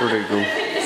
Where'd go?